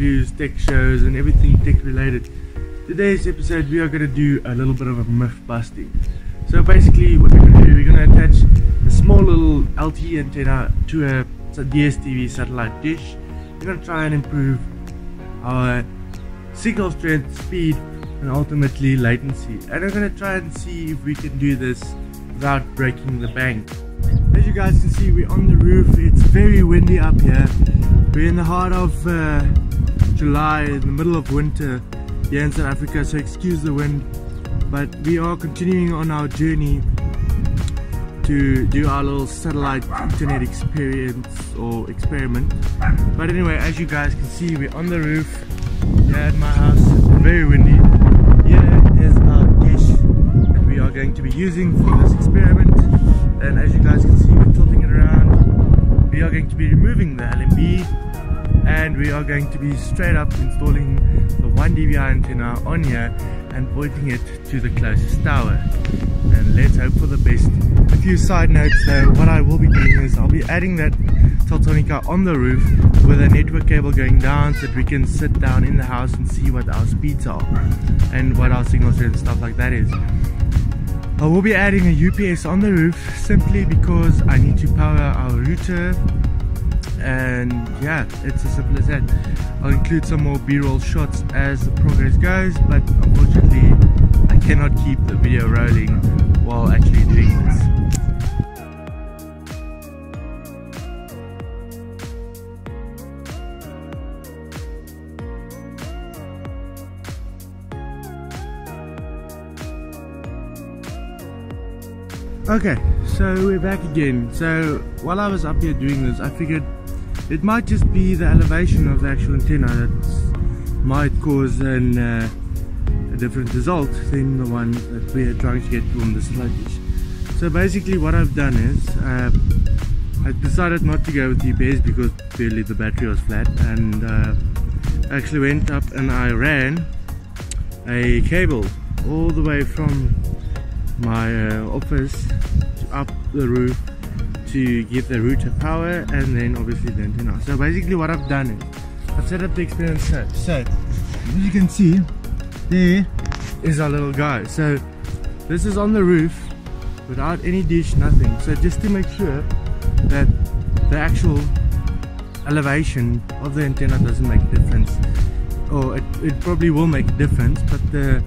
reviews, tech shows, and everything tech related. Today's episode, we are going to do a little bit of a myth busting. So basically, what we're going to do, we're going to attach a small little LTE antenna to a, DSTV satellite dish. We're going to try and improve our signal strength, speed, and ultimately latency. And we're going to try and see if we can do this without breaking the bank. As you guys can see, we're on the roof. It's very windy up here. We're in the heart of uh, July, in the middle of winter here in South Africa, so excuse the wind. But we are continuing on our journey to do our little satellite internet experience or experiment. But anyway, as you guys can see, we're on the roof here at my house. It's very windy. Here is our dish that we are going to be using for this experiment. And as you guys can see, we're tilting it around we are going to be removing the LNB and we are going to be straight up installing the 1 dBi antenna on here and pointing it to the closest tower. And let's hope for the best. A few side notes though. What I will be doing is I'll be adding that Teltonika on the roof with a network cable going down so that we can sit down in the house and see what our speeds are and what our signal strength and stuff like that is. I will be adding a UPS on the roof simply because I need to power our router and yeah it's as simple as that I'll include some more b-roll shots as the progress goes but unfortunately I cannot keep the video rolling while actually doing this Okay, so we're back again. So while I was up here doing this, I figured it might just be the elevation of the actual antenna that might cause an, uh, a different result than the one that we're trying to get from the slide dish. So basically what I've done is, uh, I decided not to go with UPS because clearly the battery was flat and uh, actually went up and I ran a cable all the way from my uh, office up the roof to give the router power and then obviously the antenna. So basically what I've done is I've set up the experience so, so as you can see there is our little guy. So this is on the roof without any dish, nothing. So just to make sure that the actual elevation of the antenna doesn't make a difference or it, it probably will make a difference but the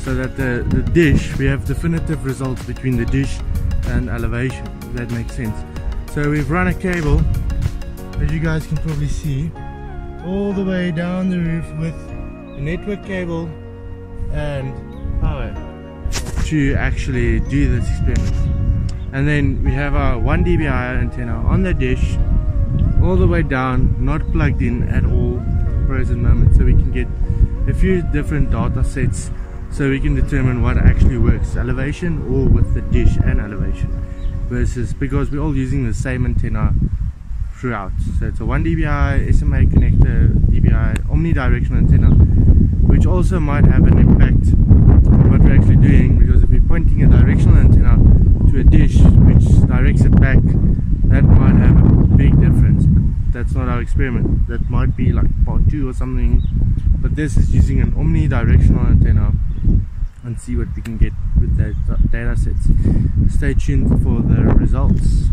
so that the, the dish, we have definitive results between the dish and elevation, if that makes sense. So we've run a cable, as you guys can probably see, all the way down the roof with a network cable and power to actually do this experiment. And then we have our 1 dBi antenna on the dish, all the way down, not plugged in at all present moment, so we can get a few different data sets so we can determine what actually works elevation or with the dish and elevation versus because we're all using the same antenna throughout. So it's a 1 dBi SMA connector dBi omnidirectional antenna which also might have an impact on what we're actually doing because if we're pointing a directional antenna to a dish which directs it back that might have a big difference. But that's not our experiment. That might be like part 2 or something. But this is using an omnidirectional antenna and see what we can get with those data sets. Stay tuned for the results.